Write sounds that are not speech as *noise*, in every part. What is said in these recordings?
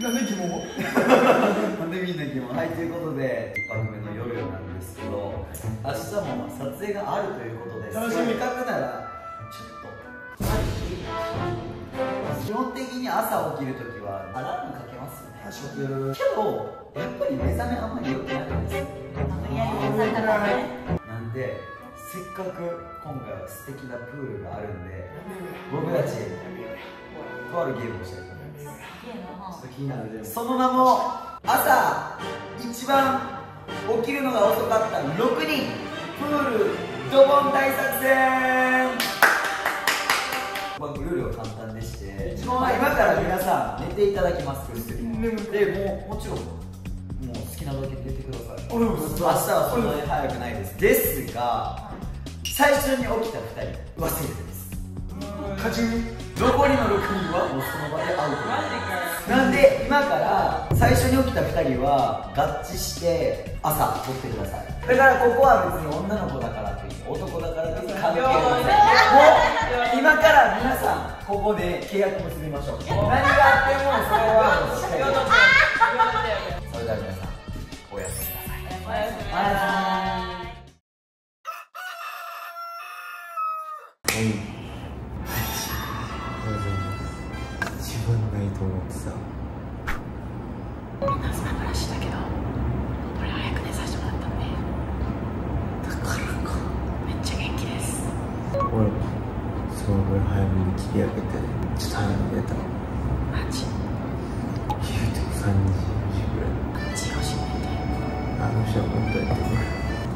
なんで疑問なんでみんな疑問はい、ということで、1泊目の夜なんですけど、明日も撮影があるということで、楽しみかくなら、ちょっと、基本的に朝起きるときは、アラームかけますよね。けど、やっぱり目覚めあんまり良くないです。ね。なんでせっかく今回は素敵なプールがあるんで僕たちとあるゲームをしたいと思います。ゲームのちょっと気になるゲームその名も朝一番起きるのが遅かった6人プールドボン大作戦!まあルールは簡単でして、まあ、今から皆さん寝ていただきます。ぐっすり眠いでもうもちろんもう好きなだけ寝てください。明日はそんなに早くないです。ですが最初に起きた2人忘れてです。勝ち組残りの6人はもうその場でアウトなんで今から最初に起きた2人は合致して朝起きてください。だからここは別に女の子だからといって男だからといって関係ない。もう今から皆さんここで契約結びましょう。何があってもそれはもうしっかりちょっと早めに寝たマジ言うても3時ぐらい血を締めてあの人は本当にやって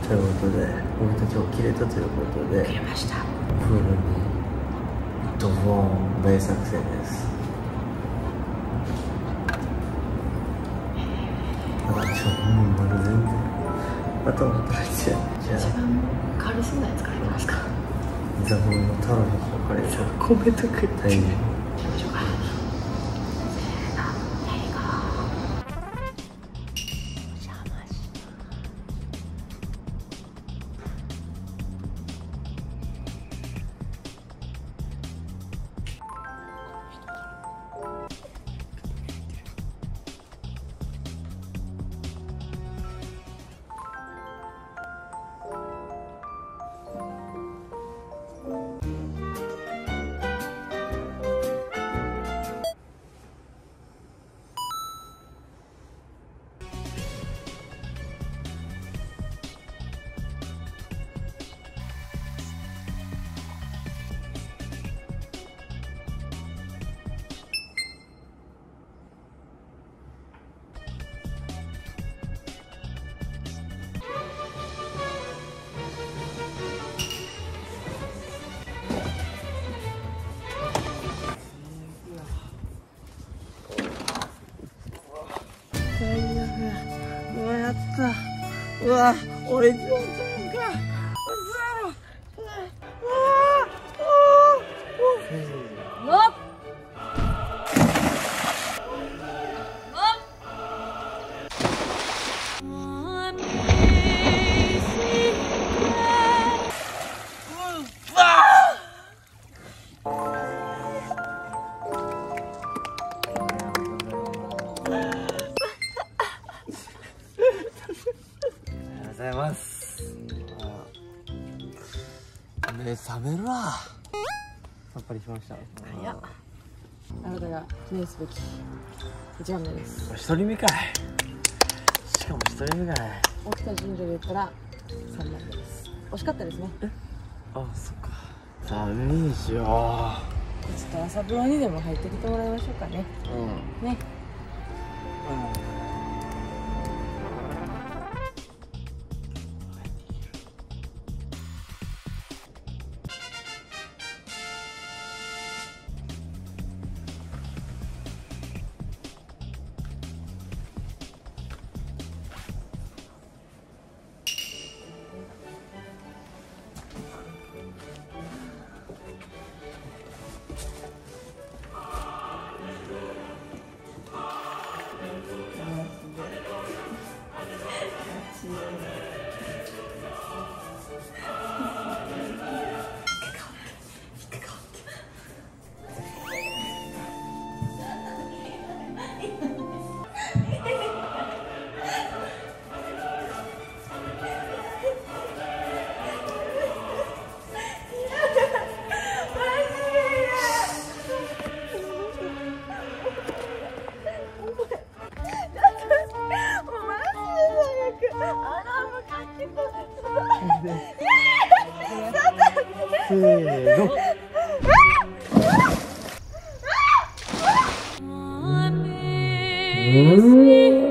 ということで俺たち起きれたということでくれました。プールにドボン大作戦です。あちょもうまだ全然。頭働いてじゃ一番軽そうなやつからいきますかあザボンの太郎に書かれたコメントくれ大変行きましょうかせーあなたが記念す。べき1番目です一人目かい。しかも一人目かい。起きた順序で言ったら3番目です。惜しかったですね。あそっか。寒いしよちょっと朝風呂にでも入ってきてもらいましょうかね。うん。ね 세노 음.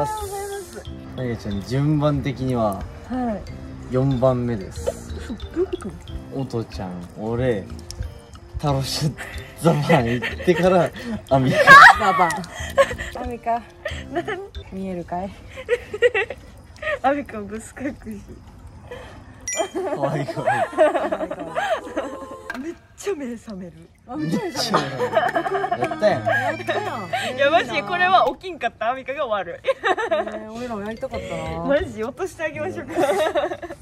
ます。なげちゃん順番的にははい。4番目です。おとちゃん俺タロシュザバン行ってから *laughs* アミカ。ババンアミカ。見えるかい？アミカブス隠しかわいいちゃ目覚める。めっちゃやったやん。いやマジこれは起きんかった？アミカが終わる。俺らもやりたかったな。マジ落としてあげましょうか。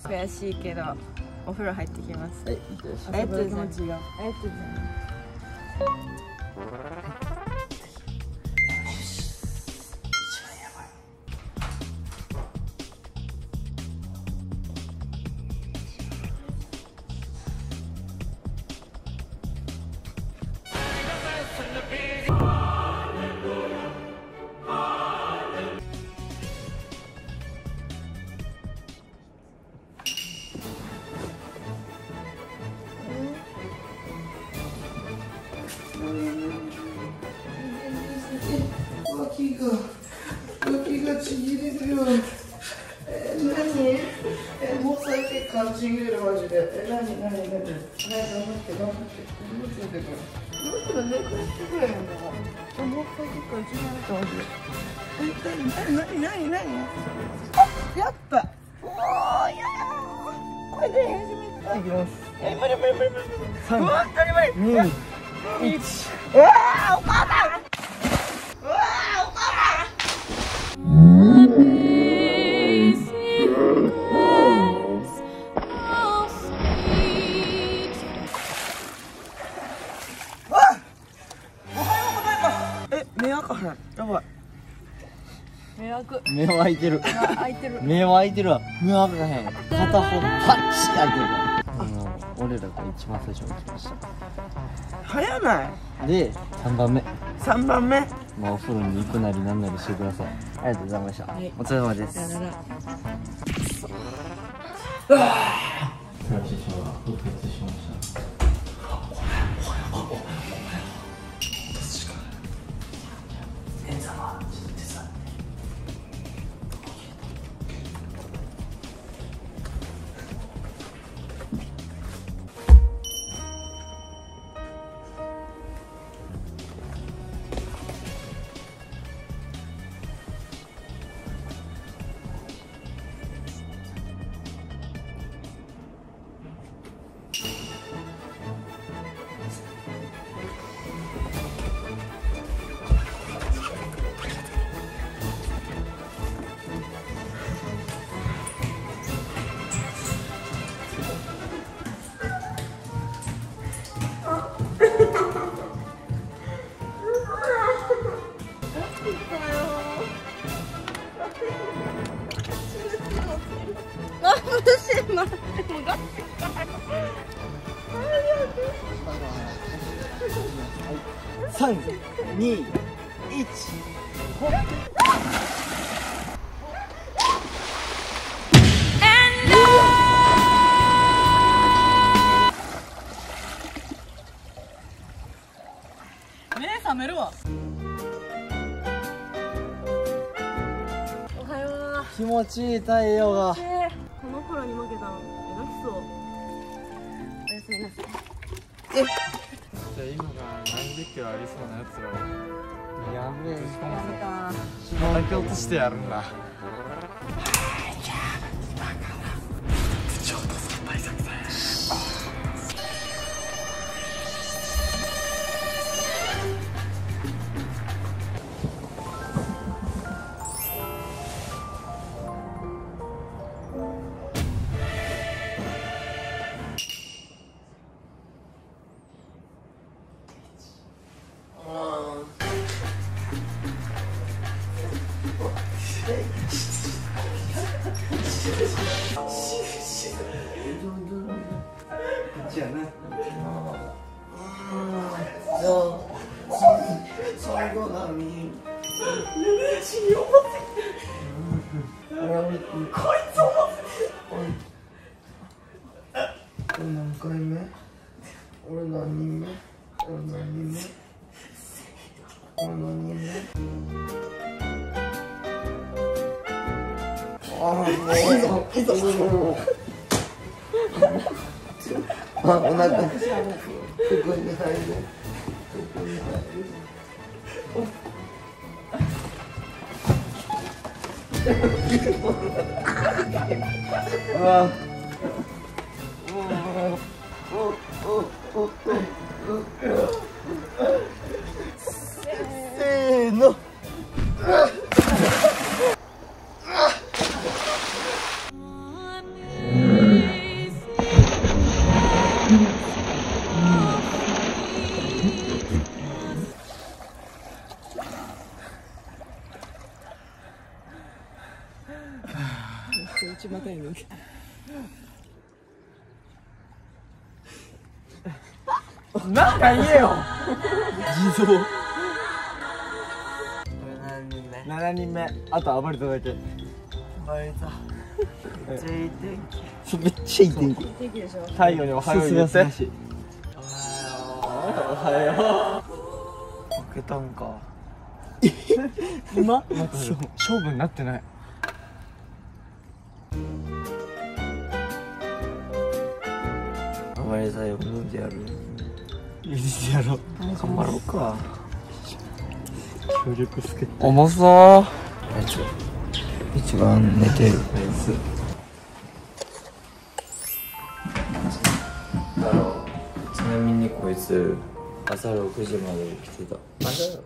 悔しいけどお風呂入ってきます。はいいってらっしゃい。ありがとうございますありがとうございますがちぎれるよ。えー、何？えもう最近感ちぎれるマジで。え何？何？何？何？頑張って頑張って頑張っててくれもっと寝かしてくれへんのもう最近感ちぎれたマジでえ何？何？何？何？あやったおーやだこれで初めていきますえ無理無理無理無理無理本当に無理2うわーお母さん目は開いてる。開いてる。目は開いてるわ。目は開かへん。片方パッチ開いてる。からあの俺らが一番最初に来まし早ない？たで3番目。3番目？まあお風呂に行くなりなんなりしてください。ありがとうございました、はい。お疲れ様です。さよならちいい太陽が。この頃に負けたの泣きそうおやすみなさいえじゃあ今が何十キロありそうなやつをやべえま叩き落としてやるんだ何回目？俺何人目？俺何人目？俺何人目？ああもう。あお腹ここに入るここに入るう。わせーのなんか言えよ。地蔵。何人目。7人目。あと暴れただけ。バレた。めっちゃいい天気。めっちゃいい天気太陽におはよう。言っておはよう。負けたんか。今そう。勝負になってない。暴れたよ。飲んでやるいいやろ。う頑張ろうか。協力すけ重そう。一番寝てる。ちなみにこいつ朝6時まで起きてた。朝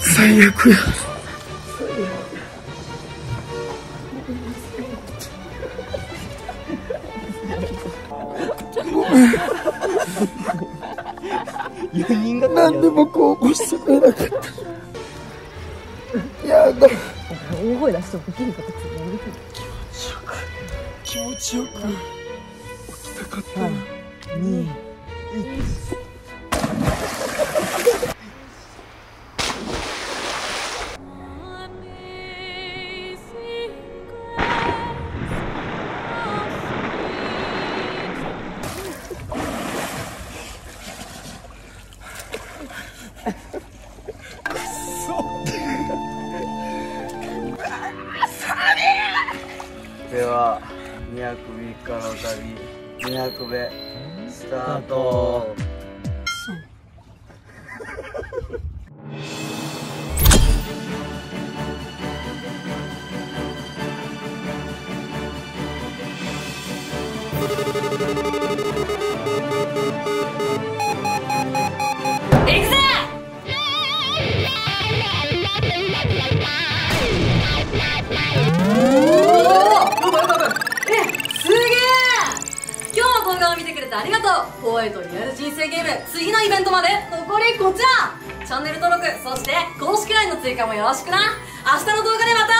最悪。や。4人がなんで僕を起こしてくれなかったやだ大声出してもできるかと気持ちよく。起きたかったでは200日からの旅200目スタート。声とリアル人生ゲーム次のイベントまで残りこちらチャンネル登録そして公式 LINE の追加もよろしくな明日の動画でまた